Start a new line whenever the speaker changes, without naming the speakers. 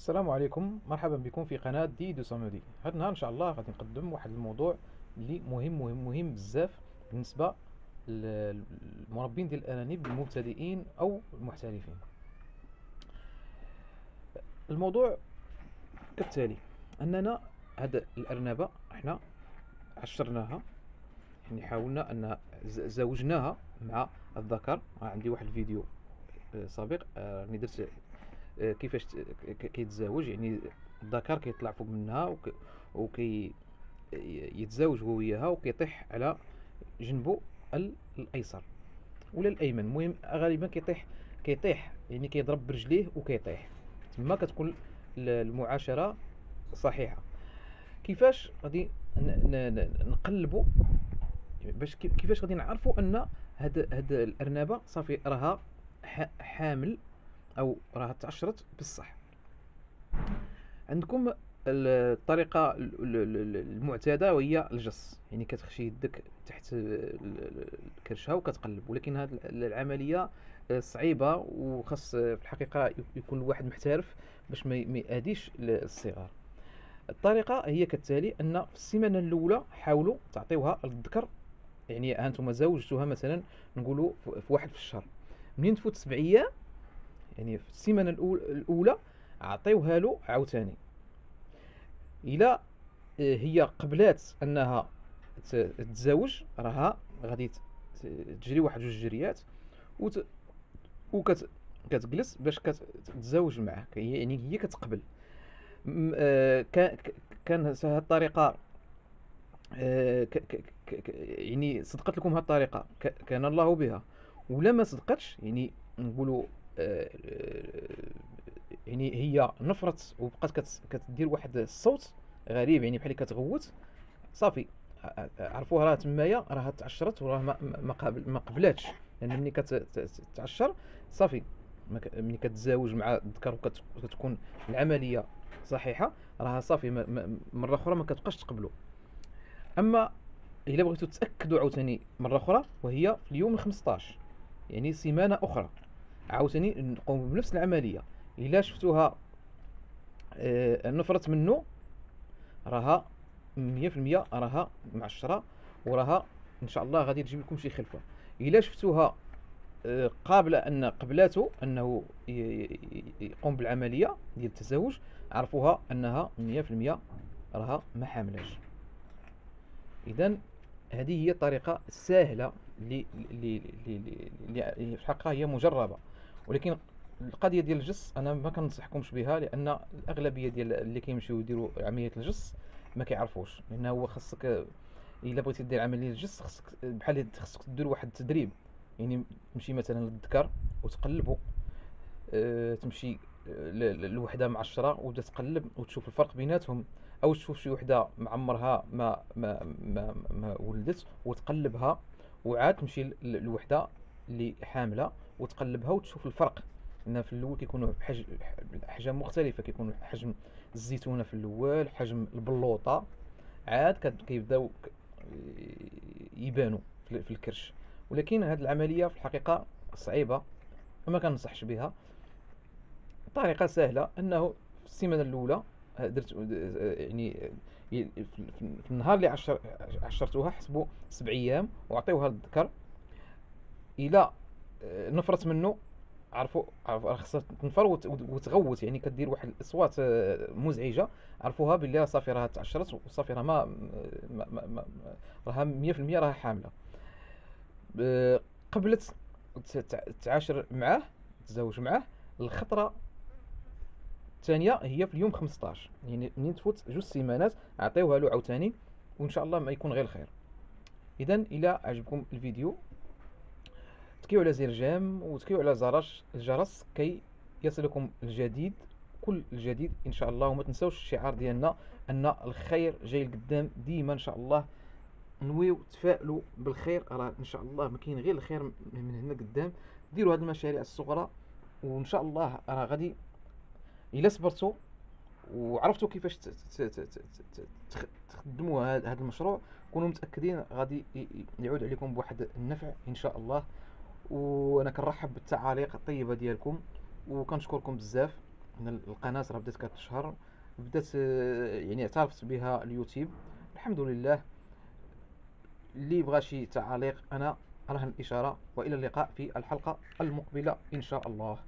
السلام عليكم. مرحبا بكم في قناة دي دو سامودي هذا النهار إن شاء الله غادي نقدم واحد الموضوع اللي مهم مهم مهم بزاف بالنسبة للمربين ديال الأنانيب المبتدئين أو المحترفين. الموضوع كالتالي أننا هاد الأرنبة إحنا عشرناها يعني حاولنا أن زوجناها مع الذكر. عندي واحد الفيديو آه، سابق آه، راني درت كيفاش كيتزاوج يعني الذكر كيطلع فوق منها وكي يتزاوج هو وياها وكيطيح على جنبه الأيسر ولا الأيمن. المهم غالبا كيطيح كيطيح يعني كيضرب برجليه وكيطيح. تما كتكون المعاشرة صحيحة. كيفاش غادي نقلبوا باش كيفاش غادي نعرفوا أن هاد هاد الأرنبة صافي راها حامل أو راها تعشرت بصح عندكم الطريقة المعتادة وهي الجص. يعني كتخشي يدك تحت الكرشة وكتقلب. ولكن هذه العملية صعيبة وخاص في الحقيقة يكون الواحد محترف باش ما يأذيش الصغار. الطريقة هي كالتالي أن في السيمانة الأولى حاولوا تعطيوها للذكر. يعني هانتوما زوجتوها مثلا نقولوا في واحد في الشهر. منين تفوت سبع أيام يعني في السيمانة الأولى عطيوها له عاوتاني. إلى آه، هي قبلات أنها تتزوج راها غادي تجري واحد جوج جريات وت... وكت كتجلس باش كتزوج معاه. يعني هي كتقبل. آه، كان هذه الطريقة آه، يعني صدقت لكم هذه الطريقة كان الله بها. ولا ما صدقتش يعني نقولوا يعني هي نفرت وبقات كتدير واحد الصوت غريب يعني بحال كتغوت. صافي عرفوها راه تمايا راه تعشرت وراه ما قابل ما قبلاتش. لأن يعني ملي كتعشر صافي. ملي كتزاوج مع الذكر وكتكون العملية صحيحة راه صافي مرة أخرى ما كتبقاش تقبلوا أما إلا بغيتو تاكدوا عاوتاني مرة أخرى وهي في اليوم ال15 يعني سيمانة أخرى. عاوتاني نقوم بنفس العملية الا شفتوها آه نفرت منه راها مية في المية راها معشرة وراها ان شاء الله غادي تجيب لكم شي خلفة الا شفتوها آه قابلة ان قبلاته انه يقوم بالعملية ديال التزاوج عرفوها انها مية في المية راها ما حاملاش اذا هذه هي الطريقة السهلة اللي اللي في الحقيقة هي مجربة ولكن القضية ديال الجص أنا ما كنصحكمش بها لأن الأغلبية ديال اللي كيمشيو يديروا عملية الجص ما كيعرفوش لأن هو خاصك إلا بغيتي دير عملية الجص خاصك بحال خاصك دير واحد التدريب يعني تمشي مثلا للذكر وتقلبو أه تمشي لوحدة معشرة وتبدا تقلب وتشوف الفرق بيناتهم أو تشوف شي وحدة معمرها ما ما ما, ما ولدت وتقلبها وعاد تمشي لوحدة اللي حاملة وتقلبها وتشوف الفرق. لأن في الأول كيكونوا بحجم احجام مختلفه كيكون حجم الزيتونة في الأول حجم البلوطة. عاد كيبداو يبانوا في الكرش. ولكن هذه العملية في الحقيقة صعيبة وما كنصحش بها. طريقة سهلة إنه في السيمانة الأولى درت يعني في النهار اللي عشر عشرتوها حسبوا سبع أيام وعطيوها للذكر. إلى نفرت منه عرفوا خاصها تنفر وتغوت يعني كدير واحد الأصوات آه، مزعجة عرفوها باللي صافي راها تعشرت وصافي راه ما, ما, ما راها 100% راها حاملة. قبلت تعاشر معاه تزوج معاه الخطرة الثانية هي في اليوم 15 يعني منين تفوت جوج سيمانات عطيوها له عاوتاني وإن شاء الله ما يكون غير الخير اذا إلى عجبكم الفيديو. تكيو على زر j'aime وتكيو على زر الجرس كي يصلكم الجديد كل الجديد إن شاء الله. وما تنساوش الشعار ديالنا أن الخير جاي لقدام ديما إن شاء الله. نويو تفاءلوا بالخير. راه إن شاء الله ما كاين غير الخير من هنا قدام. ديروا هذه المشاريع الصغرى وإن شاء الله راه غادي إلا صبرتوا وعرفتوا كيفاش تخدموا هذا المشروع. كونوا متأكدين غادي يعود عليكم بواحد النفع إن شاء الله. وأنا كنرحب بالتعاليق الطيبة ديالكم وكنشكركم بزاف. هنا القناة راه بدات كتشهر بدات آه، يعني اعترفت بها اليوتيوب. الحمد لله. اللي بغى شي تعاليق أنا رهن الإشارة. وإلى اللقاء في الحلقة المقبلة إن شاء الله.